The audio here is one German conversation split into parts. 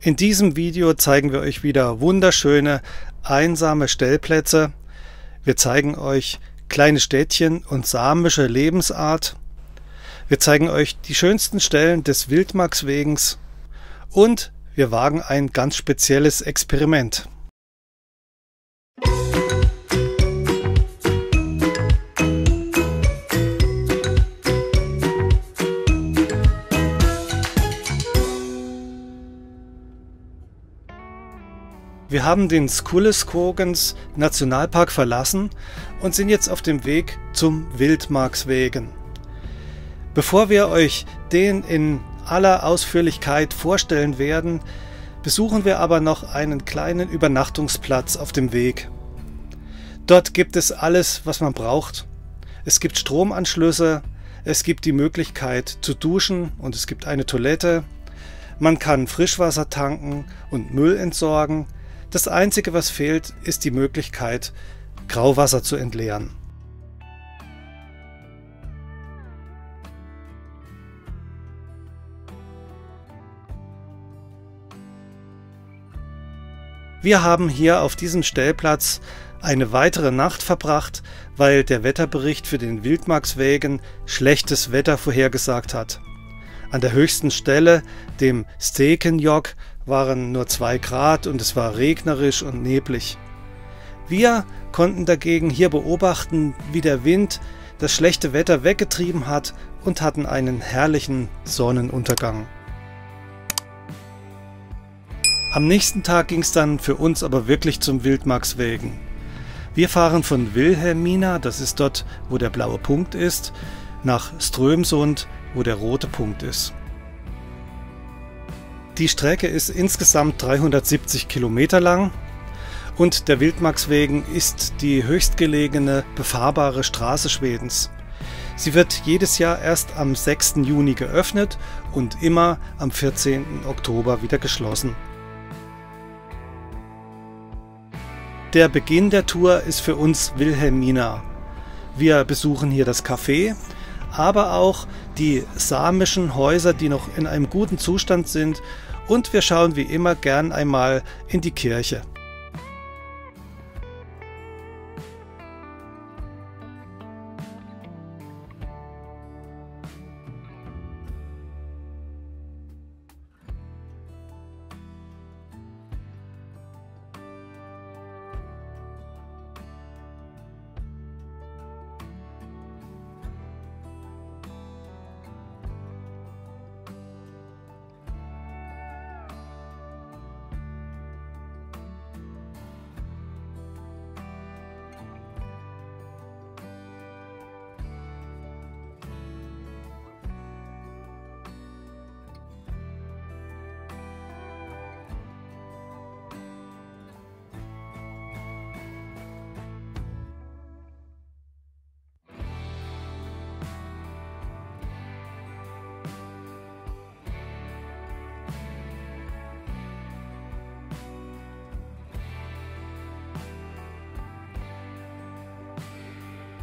In diesem Video zeigen wir euch wieder wunderschöne, einsame Stellplätze. Wir zeigen euch kleine Städtchen und samische Lebensart. Wir zeigen euch die schönsten Stellen des Wildmarkswegens und wir wagen ein ganz spezielles Experiment. Wir haben den Skulleskogens Nationalpark verlassen und sind jetzt auf dem Weg zum Wildmarkswegen. Bevor wir euch den in aller Ausführlichkeit vorstellen werden, besuchen wir aber noch einen kleinen Übernachtungsplatz auf dem Weg. Dort gibt es alles, was man braucht. Es gibt Stromanschlüsse, es gibt die Möglichkeit zu duschen und es gibt eine Toilette. Man kann Frischwasser tanken und Müll entsorgen. Das Einzige, was fehlt, ist die Möglichkeit, Grauwasser zu entleeren. Wir haben hier auf diesem Stellplatz eine weitere Nacht verbracht, weil der Wetterbericht für den Wildmarkswägen schlechtes Wetter vorhergesagt hat. An der höchsten Stelle, dem Stekenjok, waren nur zwei Grad und es war regnerisch und neblig. Wir konnten dagegen hier beobachten, wie der Wind das schlechte Wetter weggetrieben hat und hatten einen herrlichen Sonnenuntergang. Am nächsten Tag ging es dann für uns aber wirklich zum Wildmarkswegen. Wir fahren von Wilhelmina, das ist dort, wo der blaue Punkt ist, nach Strömsund, wo der rote Punkt ist. Die Strecke ist insgesamt 370 Kilometer lang und der Wildmarkswegen ist die höchstgelegene befahrbare Straße Schwedens. Sie wird jedes Jahr erst am 6. Juni geöffnet und immer am 14. Oktober wieder geschlossen. Der Beginn der Tour ist für uns Wilhelmina. Wir besuchen hier das Café, aber auch die samischen Häuser, die noch in einem guten Zustand sind und wir schauen wie immer gern einmal in die Kirche.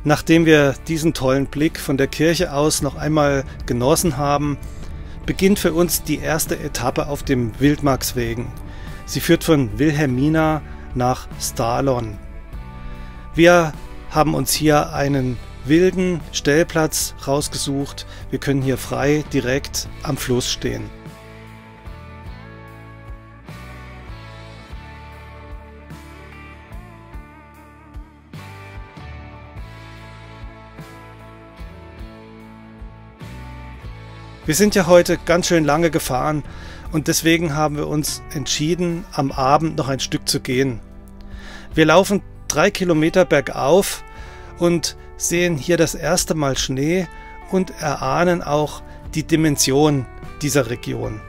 Nachdem wir diesen tollen Blick von der Kirche aus noch einmal genossen haben, beginnt für uns die erste Etappe auf dem Wildmarkswegen. Sie führt von Wilhelmina nach Stalon. Wir haben uns hier einen wilden Stellplatz rausgesucht. Wir können hier frei direkt am Fluss stehen. Wir sind ja heute ganz schön lange gefahren und deswegen haben wir uns entschieden, am Abend noch ein Stück zu gehen. Wir laufen drei Kilometer bergauf und sehen hier das erste Mal Schnee und erahnen auch die Dimension dieser Region.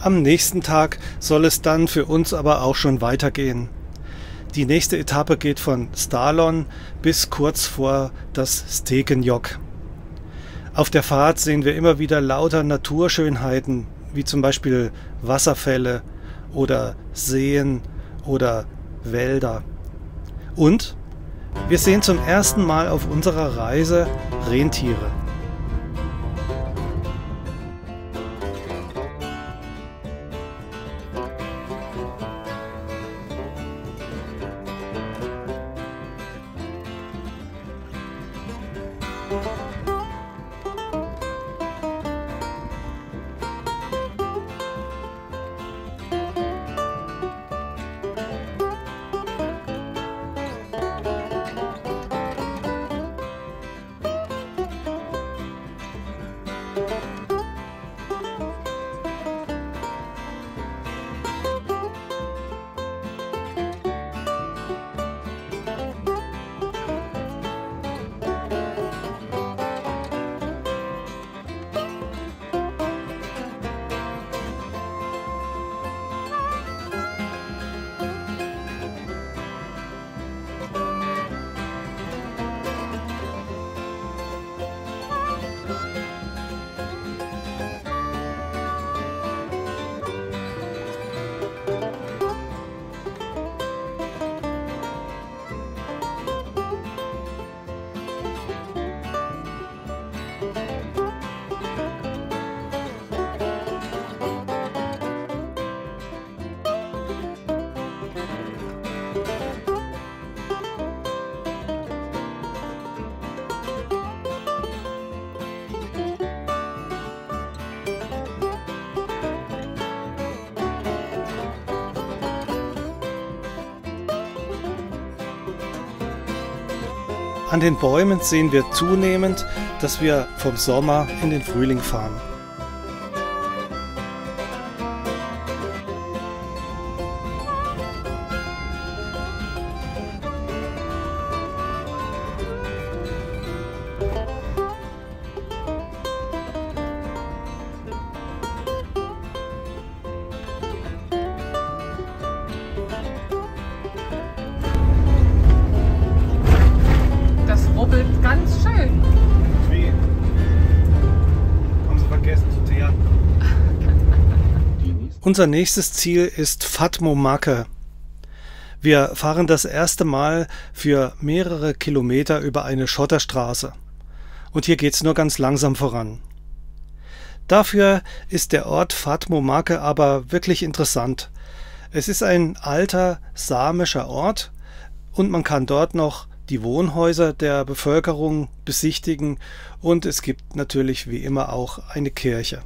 Am nächsten Tag soll es dann für uns aber auch schon weitergehen. Die nächste Etappe geht von Stalon bis kurz vor das Stekenjok. Auf der Fahrt sehen wir immer wieder lauter Naturschönheiten, wie zum Beispiel Wasserfälle oder Seen oder Wälder. Und Wir sehen zum ersten Mal auf unserer Reise Rentiere. An den Bäumen sehen wir zunehmend, dass wir vom Sommer in den Frühling fahren. Unser nächstes Ziel ist Fatmo Make. Wir fahren das erste Mal für mehrere Kilometer über eine Schotterstraße. Und hier geht's nur ganz langsam voran. Dafür ist der Ort Fatmo Make aber wirklich interessant. Es ist ein alter samischer Ort und man kann dort noch die Wohnhäuser der Bevölkerung besichtigen und es gibt natürlich wie immer auch eine Kirche.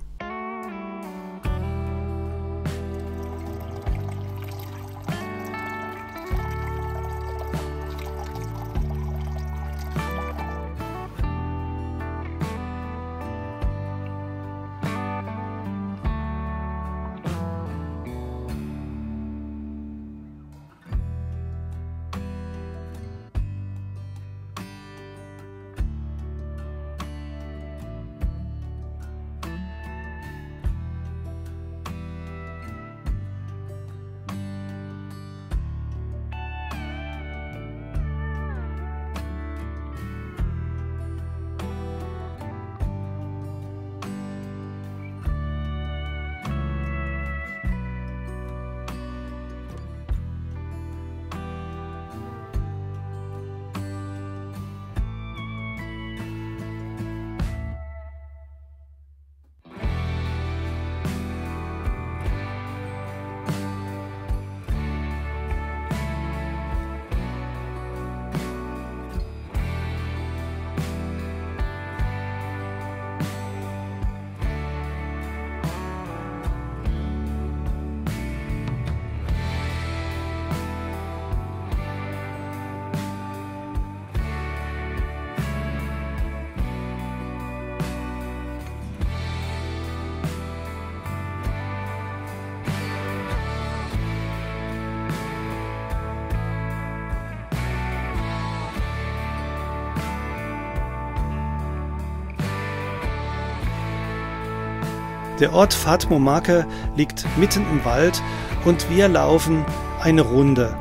Der Ort Fatmomake liegt mitten im Wald und wir laufen eine Runde.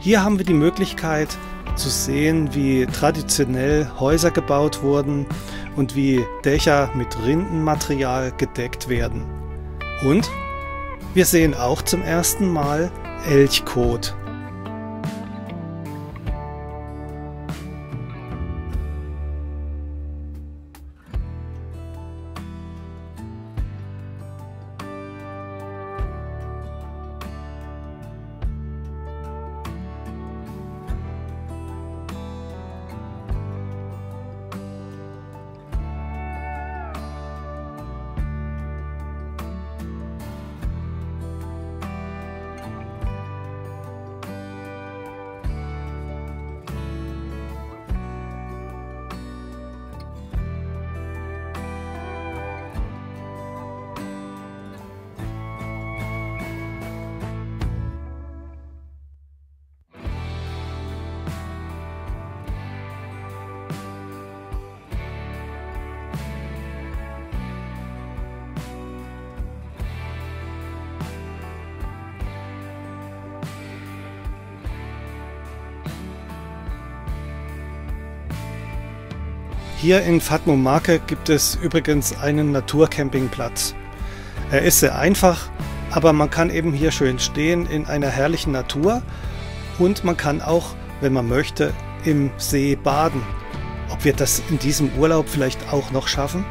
Hier haben wir die Möglichkeit zu sehen, wie traditionell Häuser gebaut wurden und wie Dächer mit Rindenmaterial gedeckt werden. Und wir sehen auch zum ersten Mal Elchkot. Hier in Fatmo-Marke gibt es übrigens einen Naturcampingplatz. Er ist sehr einfach, aber man kann eben hier schön stehen in einer herrlichen Natur und man kann auch, wenn man möchte, im See baden. Ob wir das in diesem Urlaub vielleicht auch noch schaffen?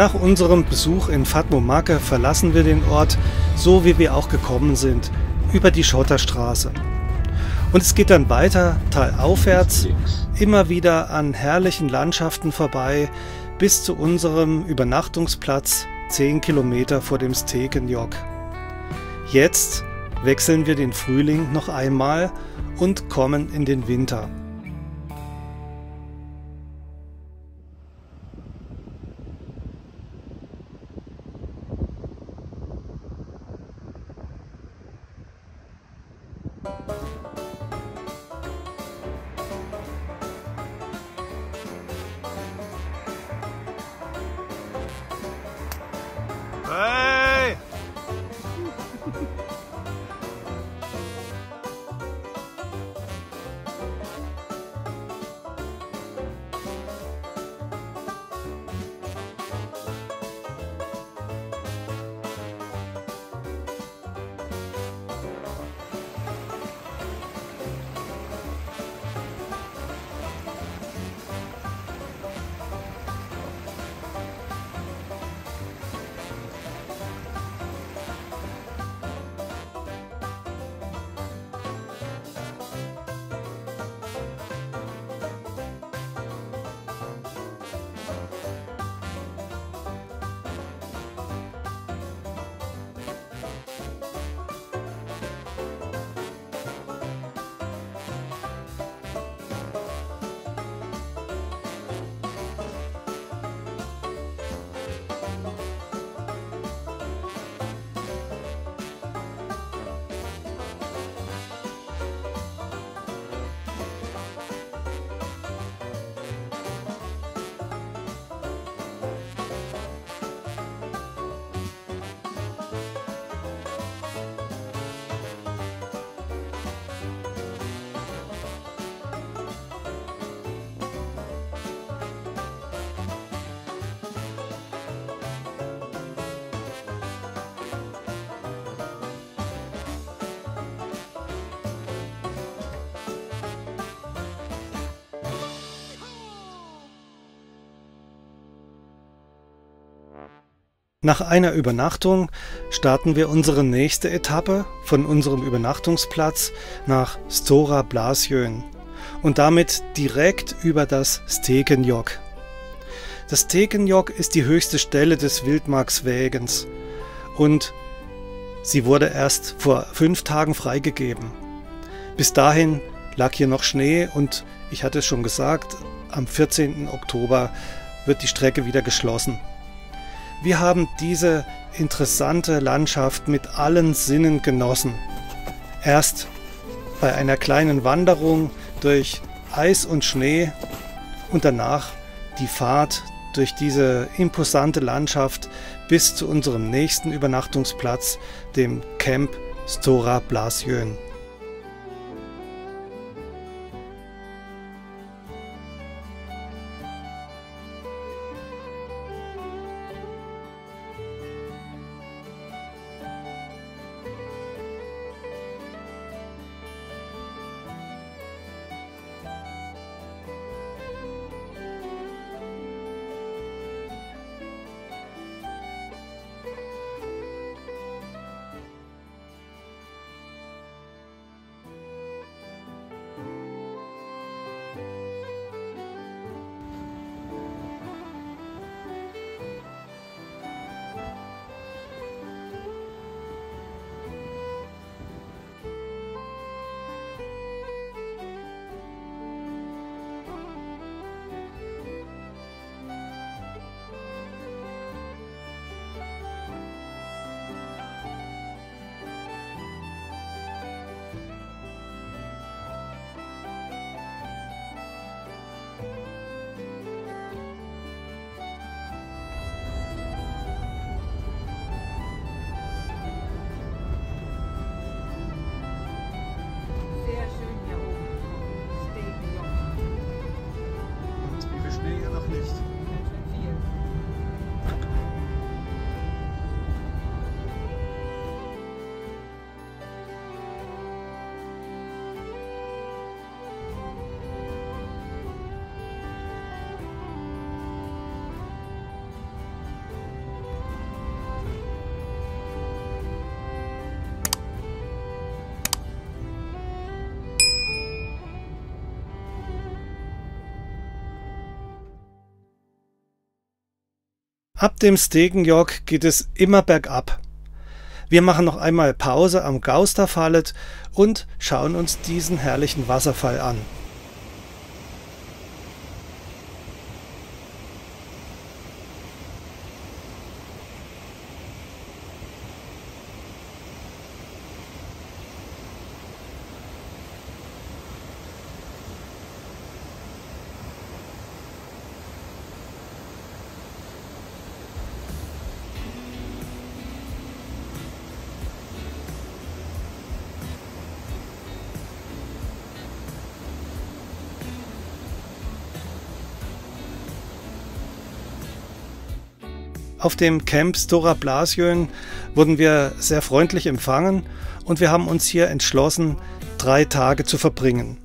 Nach unserem Besuch in Fatmo-Marke verlassen wir den Ort, so wie wir auch gekommen sind, über die Schotterstraße. Und es geht dann weiter, talaufwärts, immer wieder an herrlichen Landschaften vorbei, bis zu unserem Übernachtungsplatz 10 Kilometer vor dem Stekenjok. Jetzt wechseln wir den Frühling noch einmal und kommen in den Winter. Bye. Nach einer Übernachtung starten wir unsere nächste Etappe von unserem Übernachtungsplatz nach Stora Blasjön und damit direkt über das Stekenjok. Das Stekenjok ist die höchste Stelle des Wildmarkswägens und sie wurde erst vor fünf Tagen freigegeben. Bis dahin lag hier noch Schnee und ich hatte es schon gesagt, am 14. Oktober wird die Strecke wieder geschlossen. Wir haben diese interessante Landschaft mit allen Sinnen genossen. Erst bei einer kleinen Wanderung durch Eis und Schnee und danach die Fahrt durch diese imposante Landschaft bis zu unserem nächsten Übernachtungsplatz, dem Camp Stora Blasjön. Ab dem Stegenjog geht es immer bergab. Wir machen noch einmal Pause am Gausterfallet und schauen uns diesen herrlichen Wasserfall an. Auf dem Camp Stora Blasjön wurden wir sehr freundlich empfangen und wir haben uns hier entschlossen, drei Tage zu verbringen.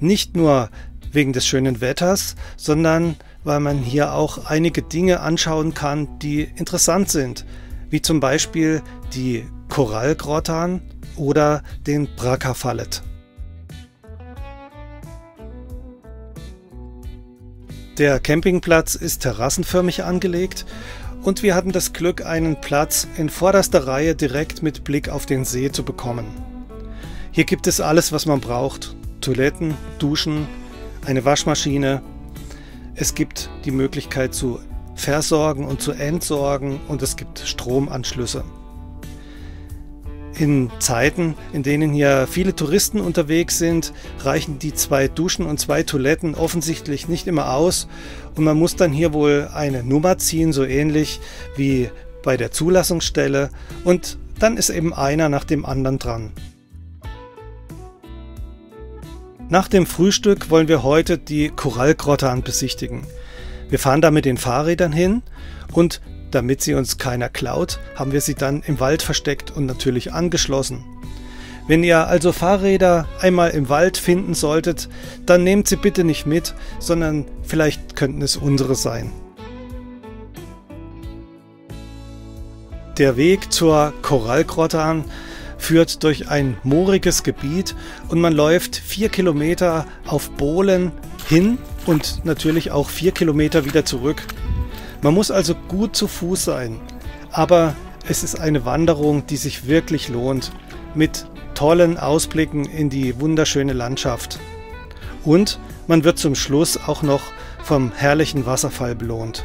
Nicht nur wegen des schönen Wetters, sondern weil man hier auch einige Dinge anschauen kann, die interessant sind, wie zum Beispiel die Korallgrottan oder den Brackerfallet. Der Campingplatz ist terrassenförmig angelegt und wir hatten das Glück, einen Platz in vorderster Reihe direkt mit Blick auf den See zu bekommen. Hier gibt es alles, was man braucht. Toiletten, Duschen, eine Waschmaschine. Es gibt die Möglichkeit zu versorgen und zu entsorgen und es gibt Stromanschlüsse. In Zeiten, in denen hier viele Touristen unterwegs sind, reichen die zwei Duschen und zwei Toiletten offensichtlich nicht immer aus und man muss dann hier wohl eine Nummer ziehen, so ähnlich wie bei der Zulassungsstelle und dann ist eben einer nach dem anderen dran. Nach dem Frühstück wollen wir heute die Korallgrotte besichtigen. Wir fahren da mit den Fahrrädern hin und damit sie uns keiner klaut, haben wir sie dann im Wald versteckt und natürlich angeschlossen. Wenn ihr also Fahrräder einmal im Wald finden solltet, dann nehmt sie bitte nicht mit, sondern vielleicht könnten es unsere sein. Der Weg zur Korallgrotte führt durch ein mooriges Gebiet und man läuft vier Kilometer auf Bohlen hin und natürlich auch vier Kilometer wieder zurück. Man muss also gut zu Fuß sein, aber es ist eine Wanderung, die sich wirklich lohnt, mit tollen Ausblicken in die wunderschöne Landschaft. Und man wird zum Schluss auch noch vom herrlichen Wasserfall belohnt.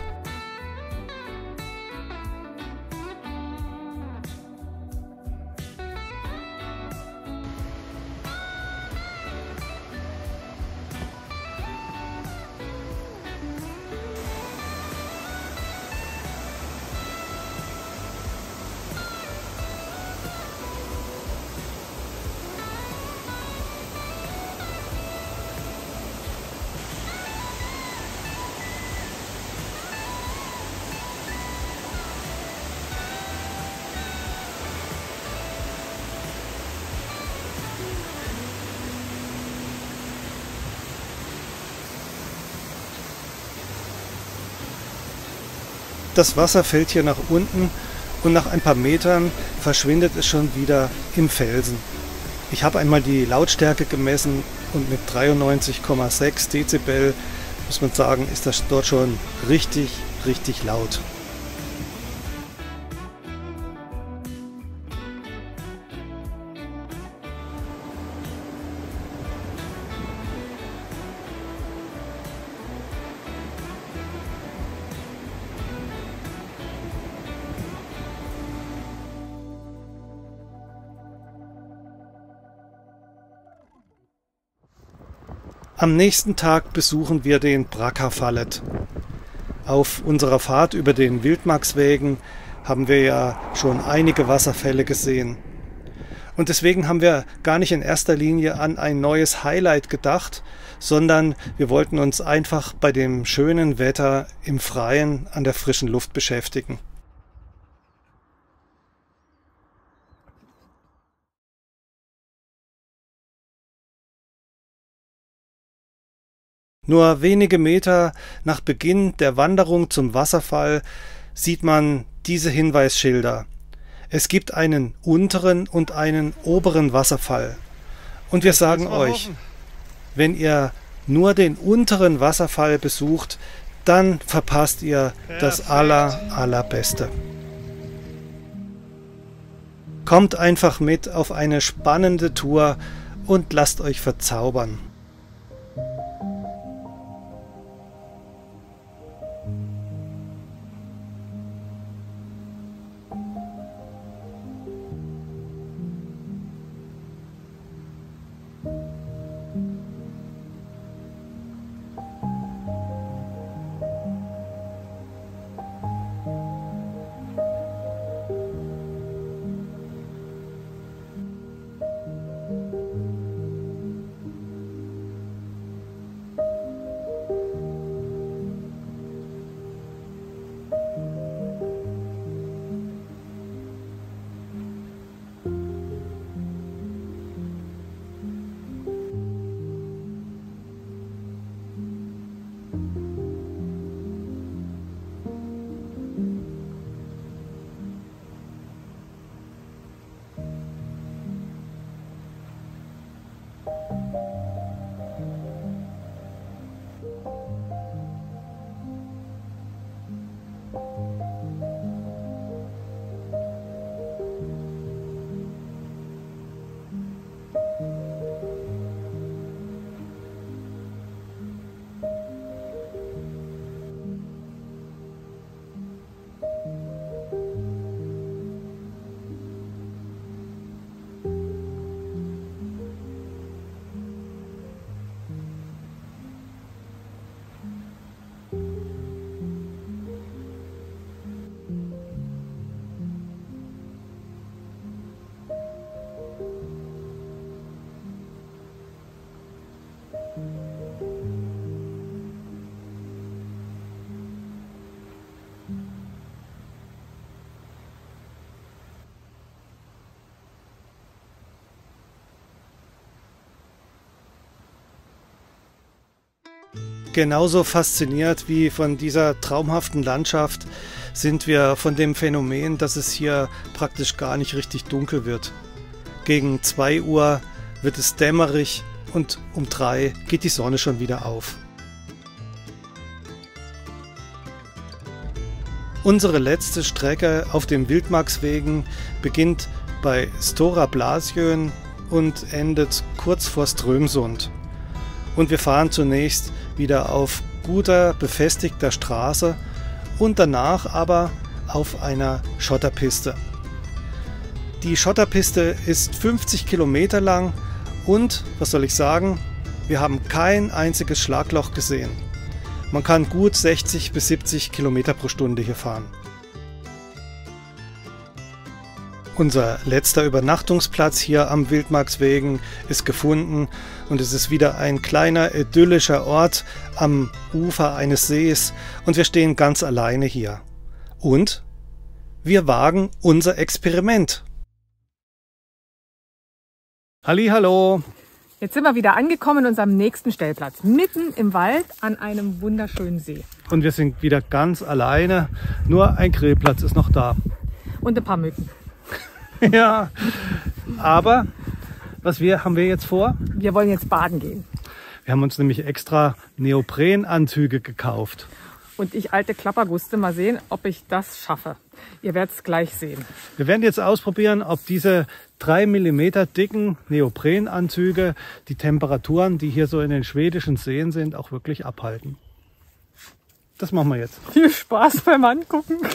Das Wasser fällt hier nach unten und nach ein paar Metern verschwindet es schon wieder im Felsen. Ich habe einmal die Lautstärke gemessen und mit 93,6 Dezibel muss man sagen, ist das dort schon richtig, richtig laut. Am nächsten Tag besuchen wir den Brackerfallet. Auf unserer Fahrt über den Wildmarkswegen haben wir ja schon einige Wasserfälle gesehen. Und deswegen haben wir gar nicht in erster Linie an ein neues Highlight gedacht, sondern wir wollten uns einfach bei dem schönen Wetter im Freien an der frischen Luft beschäftigen. Nur wenige Meter nach Beginn der Wanderung zum Wasserfall sieht man diese Hinweisschilder. Es gibt einen unteren und einen oberen Wasserfall. Und wir sagen euch, wenn ihr nur den unteren Wasserfall besucht, dann verpasst ihr das aller, allerbeste. Kommt einfach mit auf eine spannende Tour und lasst euch verzaubern. Genauso fasziniert wie von dieser traumhaften Landschaft sind wir von dem Phänomen, dass es hier praktisch gar nicht richtig dunkel wird. Gegen 2 Uhr wird es dämmerig und um 3 geht die Sonne schon wieder auf. Unsere letzte Strecke auf den Wildmarkswegen beginnt bei Stora Blasjön und endet kurz vor Strömsund. Und wir fahren zunächst wieder auf guter, befestigter Straße und danach aber auf einer Schotterpiste. Die Schotterpiste ist 50 Kilometer lang und, was soll ich sagen, wir haben kein einziges Schlagloch gesehen. Man kann gut 60 bis 70 Kilometer pro Stunde hier fahren. Unser letzter Übernachtungsplatz hier am Wildmarkswegen ist gefunden und es ist wieder ein kleiner idyllischer Ort am Ufer eines Sees und wir stehen ganz alleine hier. Und wir wagen unser Experiment. Halli, hallo. Jetzt sind wir wieder angekommen in unserem nächsten Stellplatz, mitten im Wald an einem wunderschönen See. Und wir sind wieder ganz alleine. Nur ein Grillplatz ist noch da. Und ein paar Mücken. ja, aber was wir, haben wir jetzt vor? Wir wollen jetzt baden gehen. Wir haben uns nämlich extra Neoprenanzüge gekauft. Und ich alte Klapperguste, mal sehen, ob ich das schaffe. Ihr werdet es gleich sehen. Wir werden jetzt ausprobieren, ob diese drei Millimeter dicken Neoprenanzüge die Temperaturen, die hier so in den schwedischen Seen sind, auch wirklich abhalten. Das machen wir jetzt. Viel Spaß beim Angucken.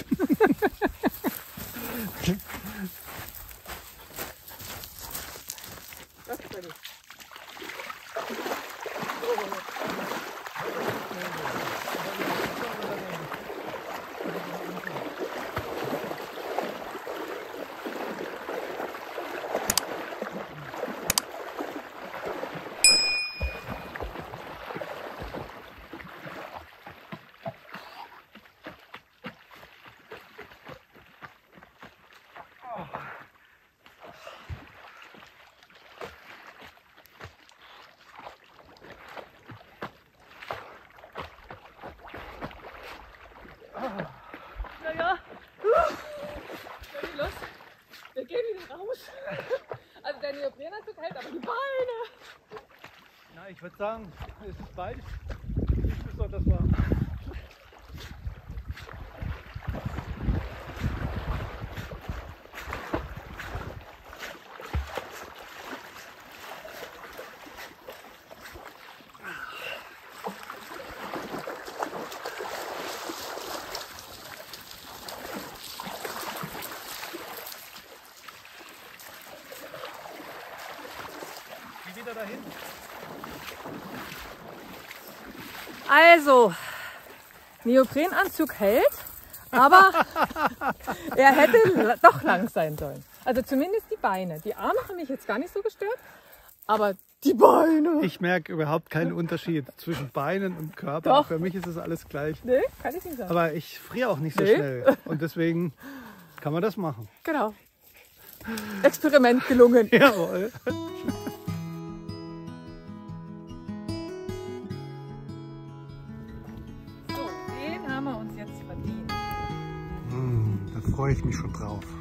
Naja, was ist los? Wir gehen wieder raus. Also der Neoprenanzug hält, aber die Beine. Na, ich würde sagen, es ist beides nicht besonders warm. weiter dahin. Also, Neoprenanzug hält, aber er hätte doch lang sein sollen. Also zumindest die Beine. Die Arme haben mich jetzt gar nicht so gestört, aber die Beine. Ich merke überhaupt keinen Unterschied zwischen Beinen und Körper. Doch. Für mich ist es alles gleich. Nee, kann ich nicht sagen. Aber ich friere auch nicht so Nee. schnell. Und deswegen kann man das machen. genau. Experiment gelungen. Jawohl. Freue ich mich schon drauf.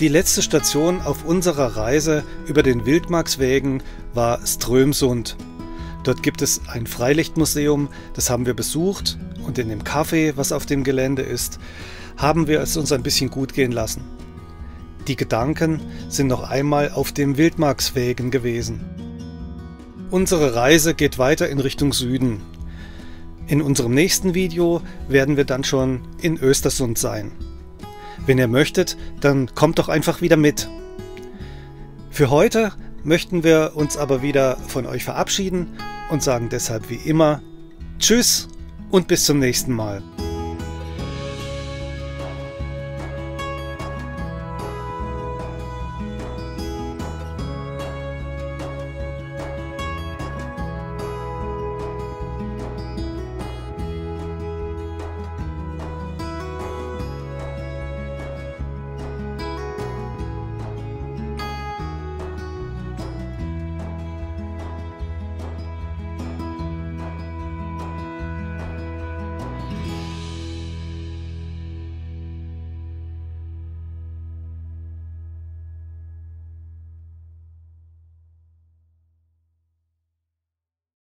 Die letzte Station auf unserer Reise über den Wildmarkswegen war Strömsund. Dort gibt es ein Freilichtmuseum, das haben wir besucht und in dem Café, was auf dem Gelände ist, haben wir es uns ein bisschen gut gehen lassen. Die Gedanken sind noch einmal auf dem Wildmarkswegen gewesen. Unsere Reise geht weiter in Richtung Süden. In unserem nächsten Video werden wir dann schon in Östersund sein. Wenn ihr möchtet, dann kommt doch einfach wieder mit. Für heute möchten wir uns aber wieder von euch verabschieden und sagen deshalb wie immer Tschüss und bis zum nächsten Mal.